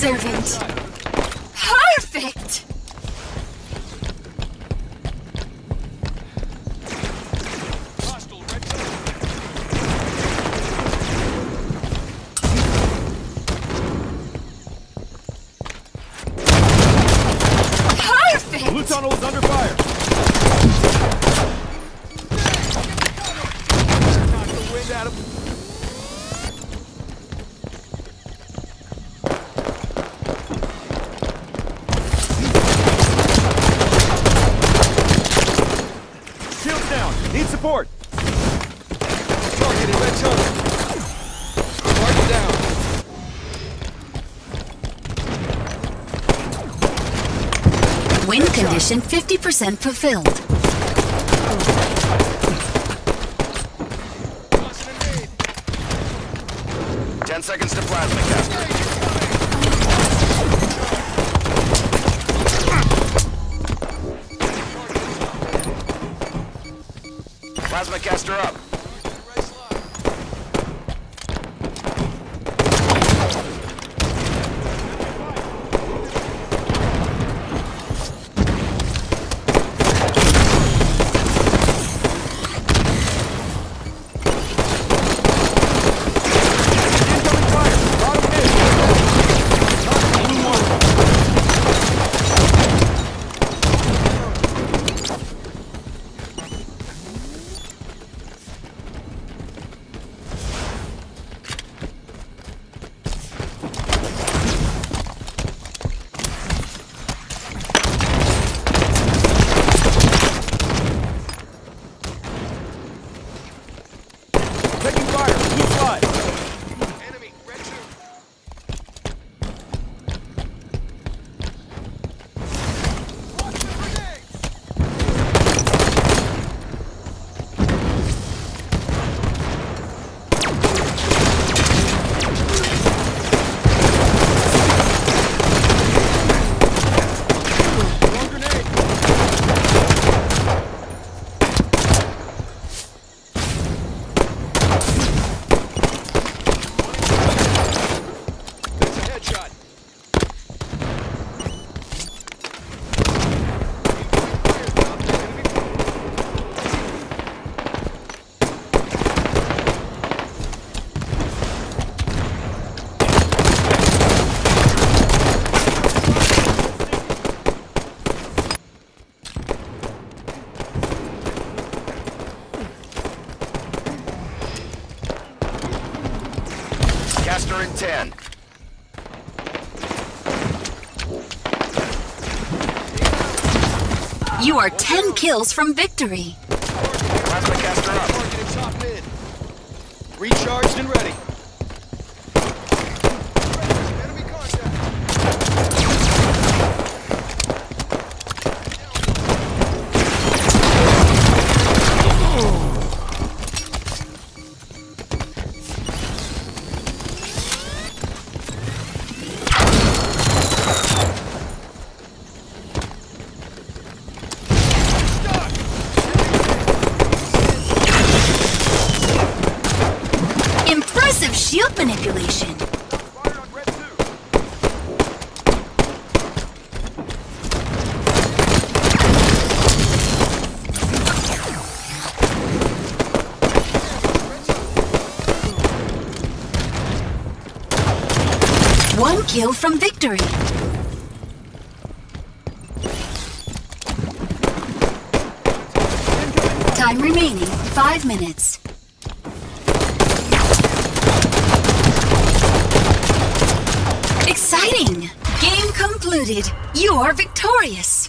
servant. Perfect! Perfect! Blue tunnel is under fire. Out of Shields down. Need support. target in red zone. Target down. Win condition 50% fulfilled. Tossing a nade. 10 seconds to plasma caster. Plasma caster up. Caster in 10. You are 10 kills from victory. Plasma up. Targeting top mid. Recharged and ready. Manipulation. One kill from victory. Time remaining, five minutes. Exciting! Game concluded. You are victorious.